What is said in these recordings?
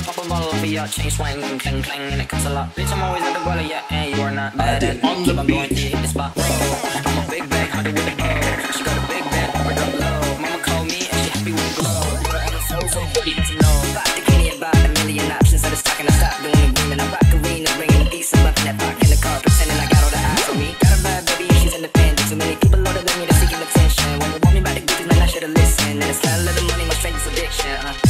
a pop a bottle for your chain swing, clang clang, and it comes a lot. Bitch, I'm always at the bottom, yeah, and you are not bad at me. Keep on going to hit the spot. I'm a big bag hunter with a bow. She got a big bag, pop it up low. Mama called me and she happy with a glow. But I'm so so pretty to know. Got the guinea about a million options that is talking. I stop doing the dreaming. I rock arena, bringing the piece. I'm up in that park in the car, pretending I got all the eyes on me. Got a bad baby, she's independent. Too many people older than me, they're seeking attention. When they want me by the goodies, man, I should've listened. And it's kind of the money, my strangest addiction. Uh.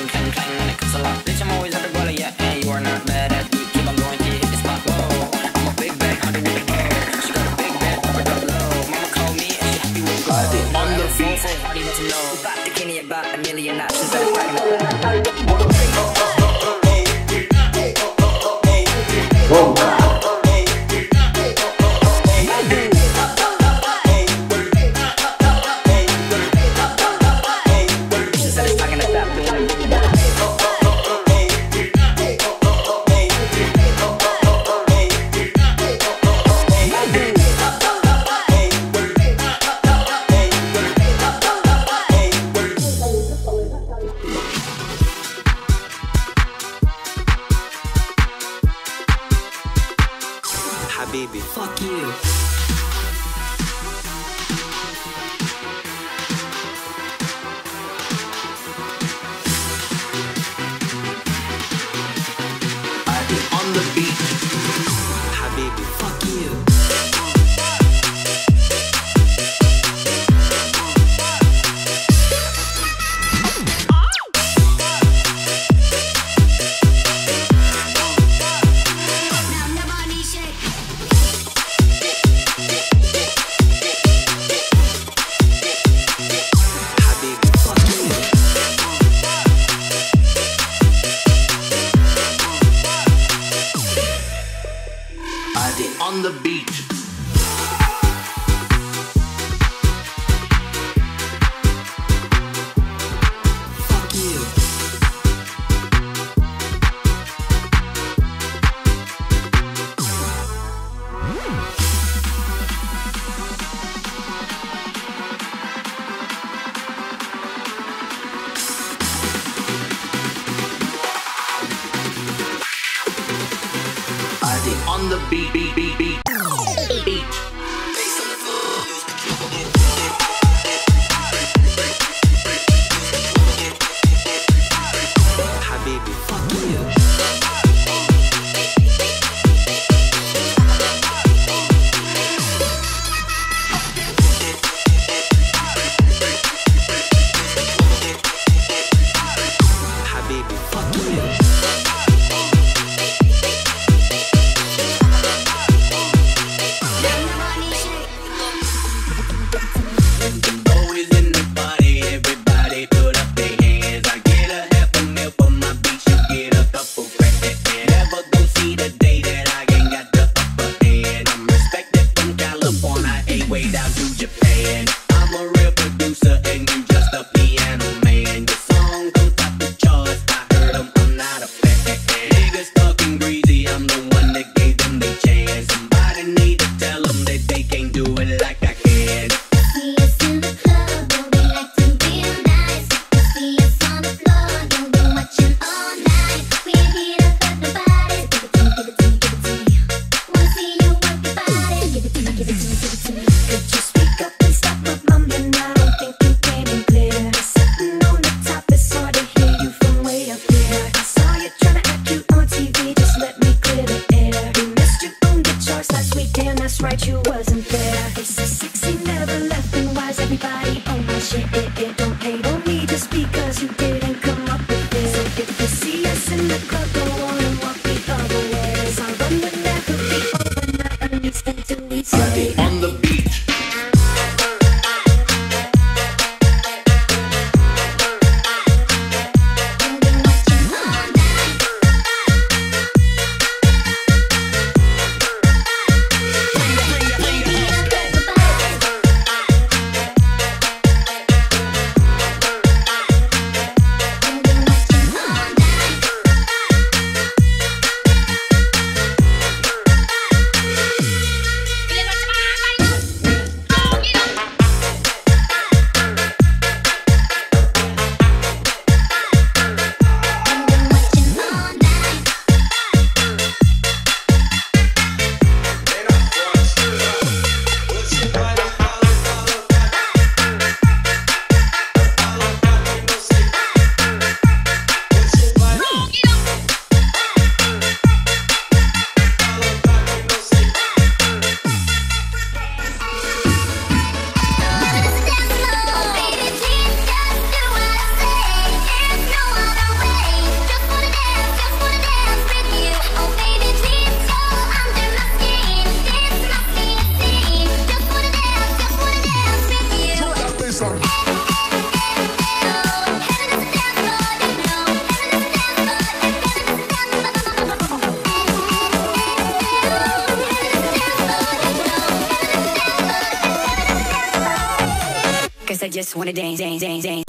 just wanna dance, dance, dance, dance,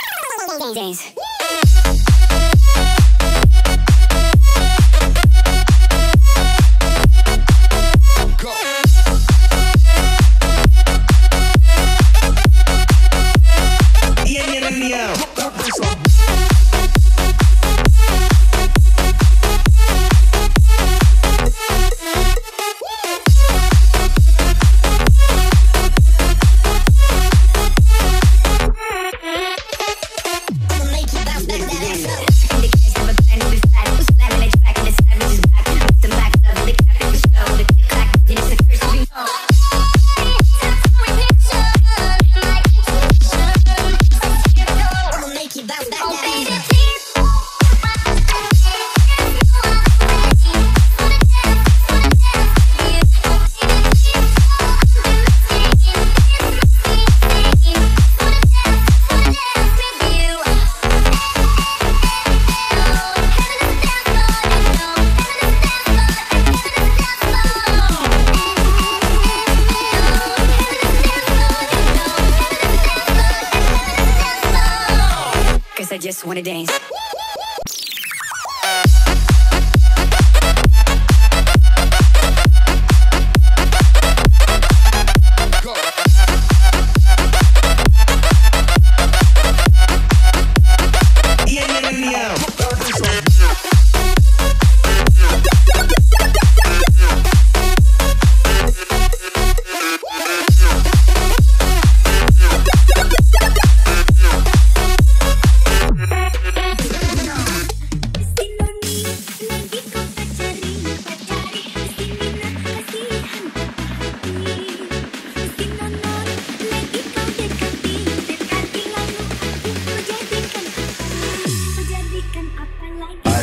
dance.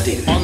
On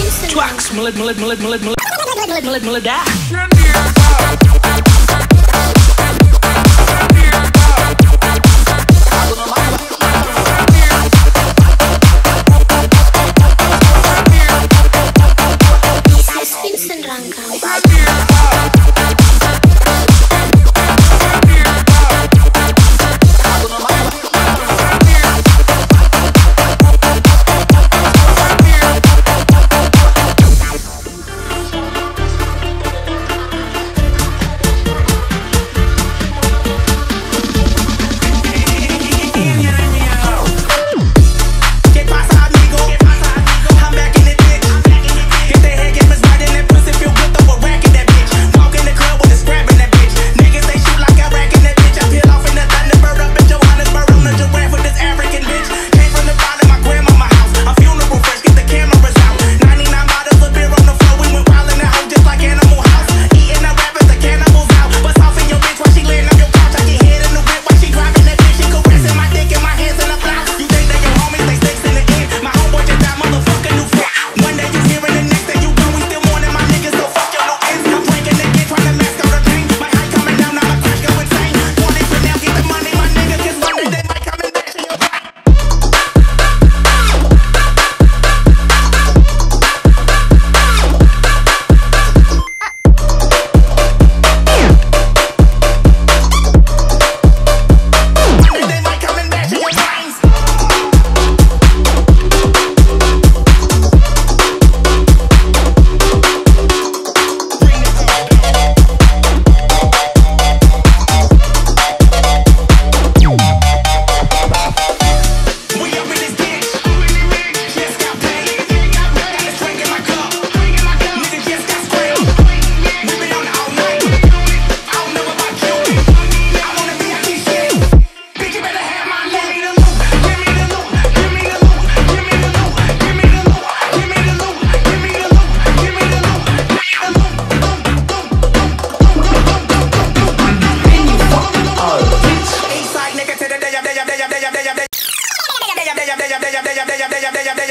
Cuaks melet melet melet melet melet melet melet meledak.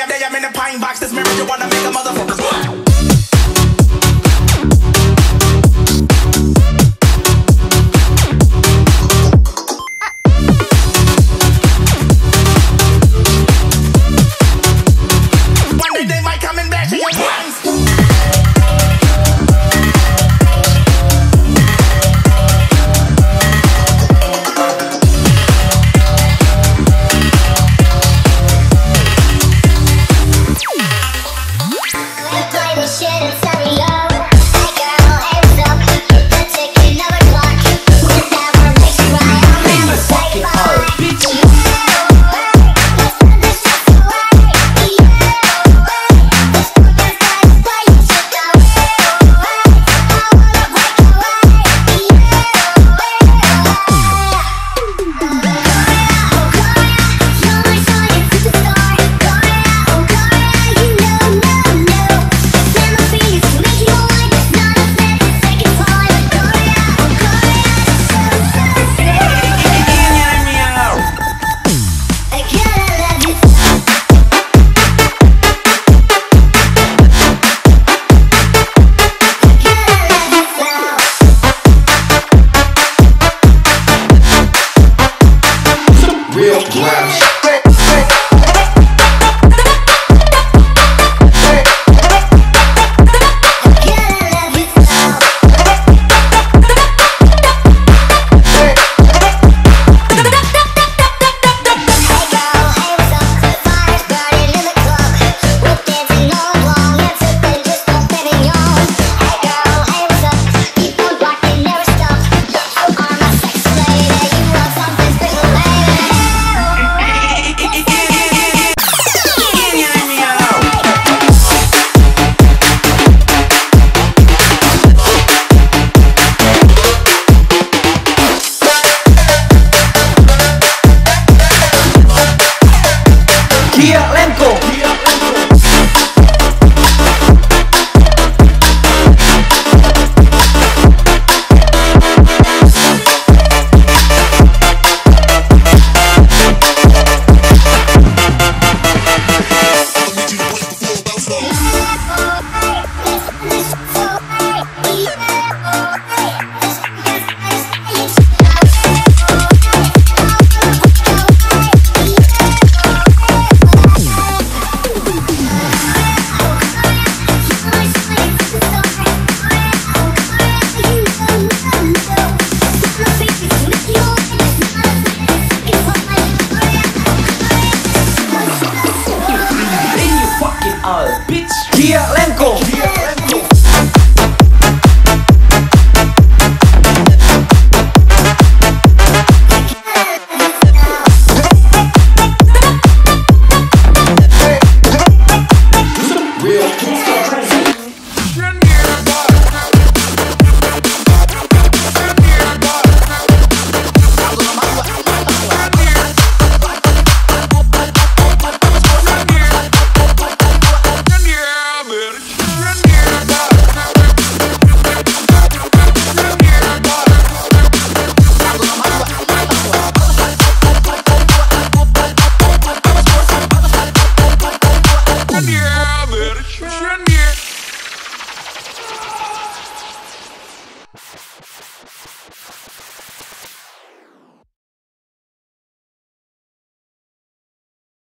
day, I'm in a pine box. This marriage, you wanna make a motherfucker.